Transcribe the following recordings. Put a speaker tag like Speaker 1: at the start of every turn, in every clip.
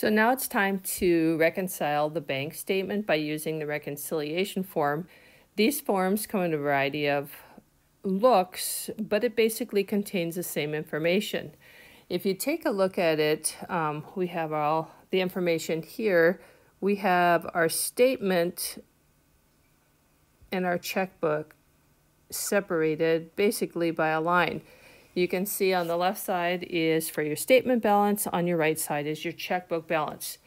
Speaker 1: So now it's time to reconcile the bank statement by using the reconciliation form. These forms come in a variety of looks, but it basically contains the same information. If you take a look at it, um, we have all the information here. We have our statement and our checkbook separated basically by a line. You can see on the left side is for your statement balance, on your right side is your checkbook balance.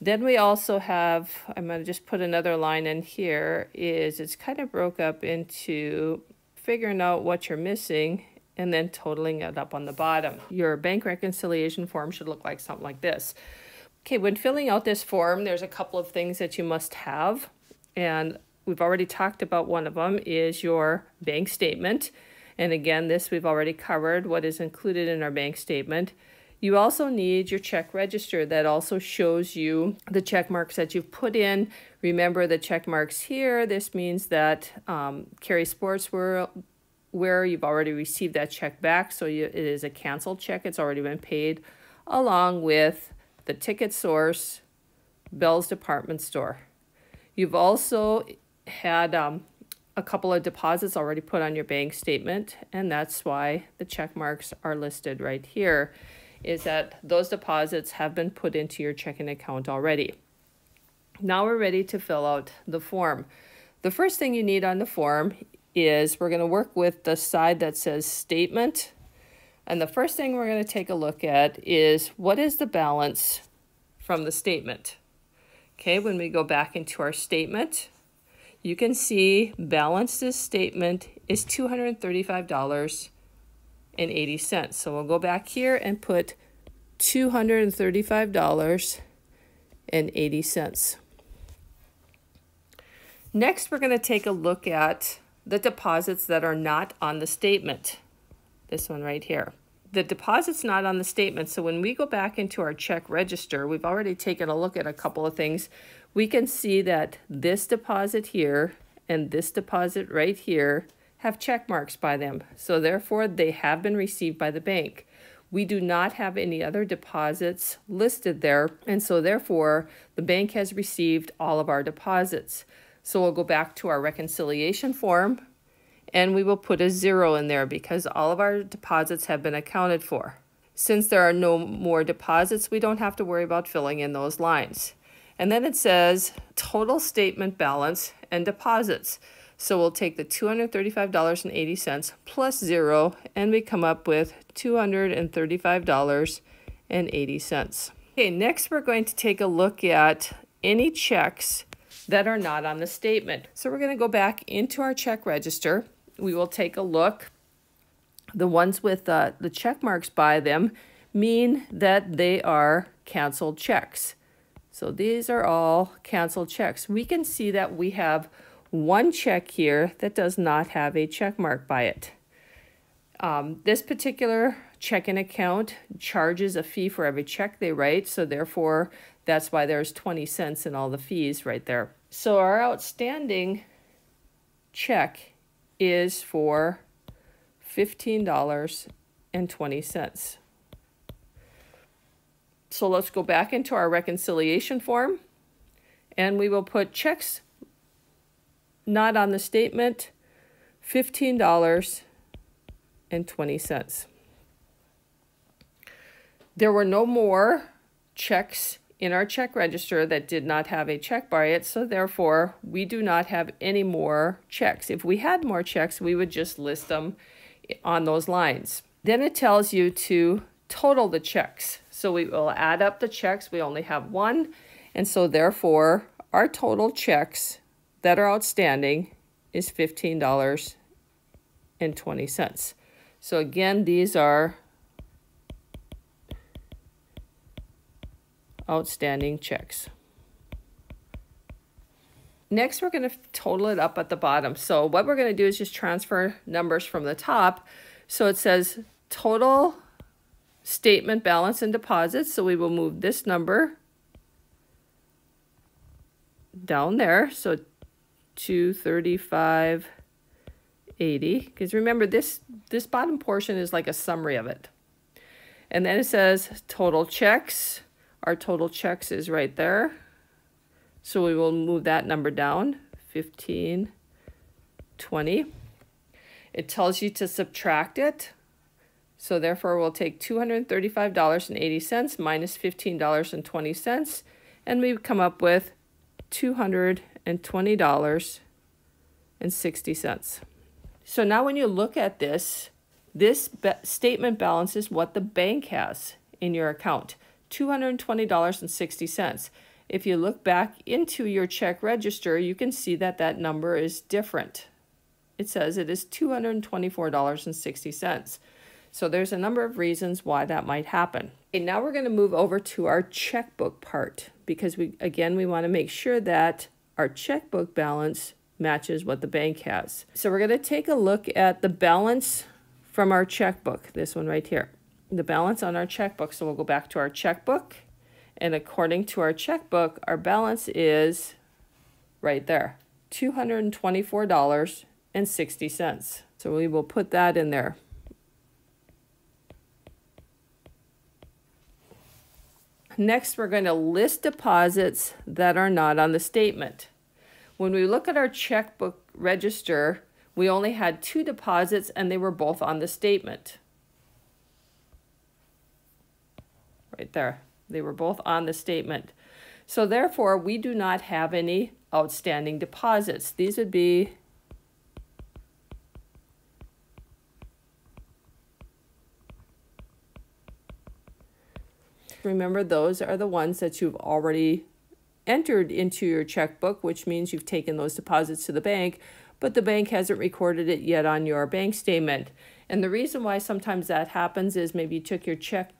Speaker 1: Then we also have, I'm going to just put another line in here, is it's kind of broke up into figuring out what you're missing and then totaling it up on the bottom. Your bank reconciliation form should look like something like this. Okay, when filling out this form, there's a couple of things that you must have. And we've already talked about one of them is your bank statement. And again, this we've already covered what is included in our bank statement. You also need your check register that also shows you the check marks that you've put in. Remember the check marks here. This means that um, Sports Sportswear where you've already received that check back. So you, it is a canceled check. It's already been paid along with the ticket source, Bell's department store. You've also had um, a couple of deposits already put on your bank statement, and that's why the check marks are listed right here, is that those deposits have been put into your checking account already. Now we're ready to fill out the form. The first thing you need on the form is we're going to work with the side that says statement. And the first thing we're going to take a look at is what is the balance from the statement. Okay, when we go back into our statement, you can see balance this statement is $235.80. So we'll go back here and put $235.80. Next, we're going to take a look at the deposits that are not on the statement. This one right here. The deposit's not on the statement, so when we go back into our check register, we've already taken a look at a couple of things. We can see that this deposit here and this deposit right here have check marks by them. So therefore, they have been received by the bank. We do not have any other deposits listed there, and so therefore, the bank has received all of our deposits. So we'll go back to our reconciliation form and we will put a zero in there because all of our deposits have been accounted for. Since there are no more deposits, we don't have to worry about filling in those lines. And then it says total statement balance and deposits. So we'll take the $235.80 plus zero and we come up with $235.80. Okay, next we're going to take a look at any checks that are not on the statement. So we're going to go back into our check register. We will take a look. The ones with uh, the check marks by them mean that they are canceled checks. So these are all canceled checks. We can see that we have one check here that does not have a check mark by it. Um, this particular checking account charges a fee for every check they write, so therefore that's why there's 20 cents in all the fees right there. So our outstanding check is for $15.20. So let's go back into our reconciliation form and we will put checks not on the statement, $15.20. There were no more checks in our check register that did not have a check by it, so therefore we do not have any more checks. If we had more checks, we would just list them on those lines. Then it tells you to total the checks. So we will add up the checks. We only have one, and so therefore our total checks that are outstanding is $15.20. So again, these are outstanding checks. Next, we're going to total it up at the bottom. So what we're going to do is just transfer numbers from the top. So it says total statement balance and deposits. So we will move this number down there. So 235.80. Because remember, this, this bottom portion is like a summary of it. And then it says total checks Our total checks is right there. So we will move that number down, 15, 20. It tells you to subtract it. So therefore we'll take $235.80 minus $15.20 and we come up with $220.60. So now when you look at this, this statement balance is what the bank has in your account, $220.60. If you look back into your check register, you can see that that number is different. It says it is $224.60. So there's a number of reasons why that might happen. Okay, now we're going to move over to our checkbook part because we again we want to make sure that our checkbook balance matches what the bank has. So we're going to take a look at the balance from our checkbook, this one right here. The balance on our checkbook. So we'll go back to our checkbook and according to our checkbook, our balance is right there, $224.60. So we will put that in there. Next, we're going to list deposits that are not on the statement. When we look at our checkbook register, we only had two deposits and they were both on the statement. Right there. They were both on the statement. So therefore, we do not have any outstanding deposits. These would be Remember, those are the ones that you've already entered into your checkbook, which means you've taken those deposits to the bank, but the bank hasn't recorded it yet on your bank statement. And the reason why sometimes that happens is maybe you took your check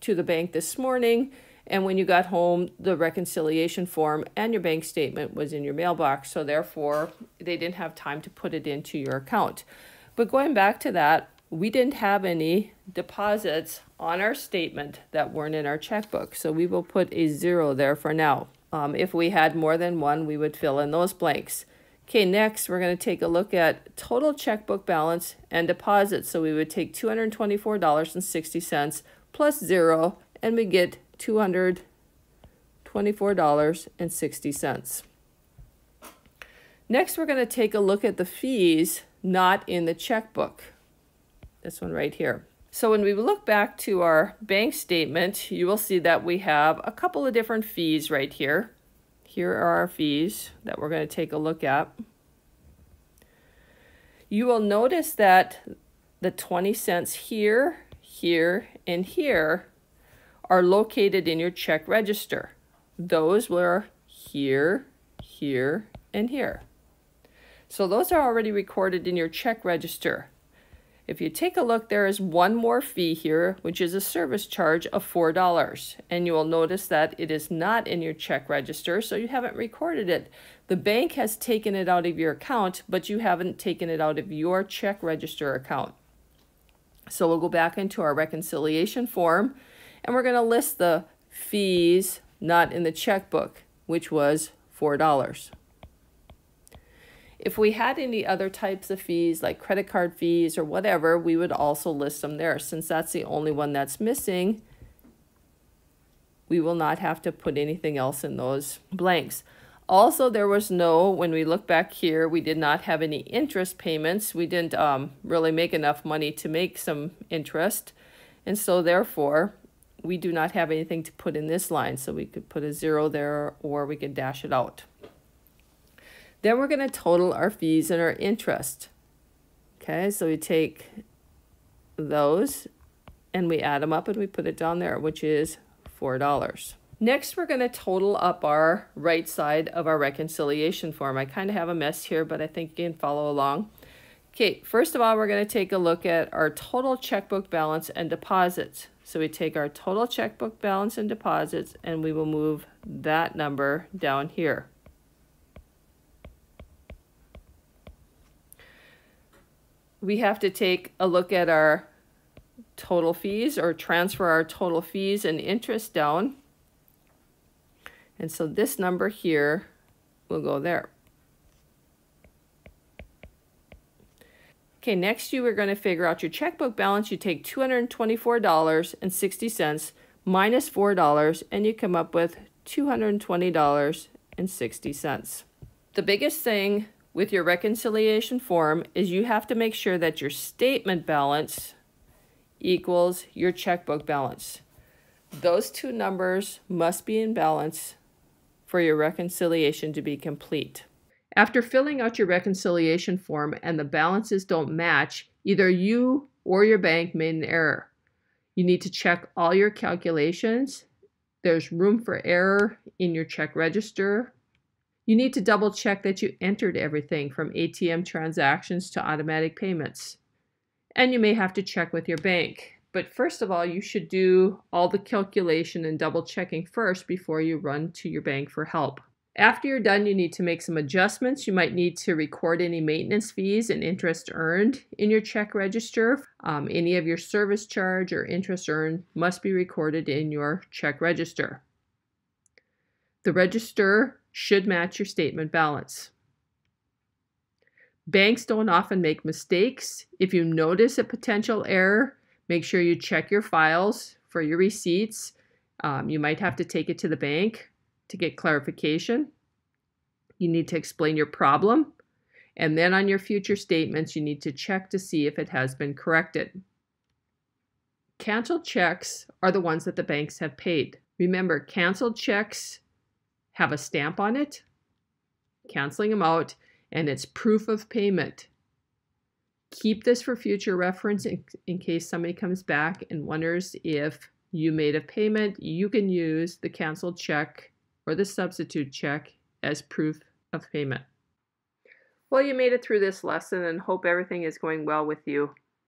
Speaker 1: to the bank this morning, and when you got home, the reconciliation form and your bank statement was in your mailbox. So therefore, they didn't have time to put it into your account. But going back to that, we didn't have any deposits on our statement that weren't in our checkbook. So we will put a zero there for now. Um, if we had more than one, we would fill in those blanks. Okay, next we're going to take a look at total checkbook balance and deposits. So we would take $224.60 plus zero, and we get $224.60. Next, we're going to take a look at the fees not in the checkbook. This one right here. So when we look back to our bank statement, you will see that we have a couple of different fees right here. Here are our fees that we're going to take a look at. You will notice that the 20 cents here here, and here are located in your check register. Those were here, here, and here. So those are already recorded in your check register. If you take a look, there is one more fee here, which is a service charge of $4. And you will notice that it is not in your check register, so you haven't recorded it. The bank has taken it out of your account, but you haven't taken it out of your check register account. So we'll go back into our reconciliation form and we're going to list the fees not in the checkbook, which was $4. If we had any other types of fees like credit card fees or whatever, we would also list them there. Since that's the only one that's missing, we will not have to put anything else in those blanks. Also, there was no, when we look back here, we did not have any interest payments. We didn't um, really make enough money to make some interest. And so therefore, we do not have anything to put in this line. So we could put a zero there or we could dash it out. Then we're going to total our fees and our interest. Okay, so we take those and we add them up and we put it down there, which is $4. Next, we're going to total up our right side of our reconciliation form. I kind of have a mess here, but I think you can follow along. Okay, first of all, we're going to take a look at our total checkbook balance and deposits. So we take our total checkbook balance and deposits, and we will move that number down here. We have to take a look at our total fees or transfer our total fees and interest down. And so this number here will go there. Okay, next you are going to figure out your checkbook balance. You take $224.60 minus $4, and you come up with $220.60. The biggest thing with your reconciliation form is you have to make sure that your statement balance equals your checkbook balance. Those two numbers must be in balance for your reconciliation to be complete. After filling out your reconciliation form and the balances don't match, either you or your bank made an error. You need to check all your calculations. There's room for error in your check register. You need to double check that you entered everything from ATM transactions to automatic payments. And you may have to check with your bank. But first of all, you should do all the calculation and double checking first before you run to your bank for help. After you're done, you need to make some adjustments. You might need to record any maintenance fees and interest earned in your check register. Um, any of your service charge or interest earned must be recorded in your check register. The register should match your statement balance. Banks don't often make mistakes. If you notice a potential error, make sure you check your files for your receipts. Um, you might have to take it to the bank to get clarification. You need to explain your problem. And then on your future statements, you need to check to see if it has been corrected. Canceled checks are the ones that the banks have paid. Remember, canceled checks have a stamp on it, canceling them out, and it's proof of payment. Keep this for future reference in, in case somebody comes back and wonders if you made a payment. You can use the canceled check or the substitute check as proof of payment. Well, you made it through this lesson and hope everything is going well with you.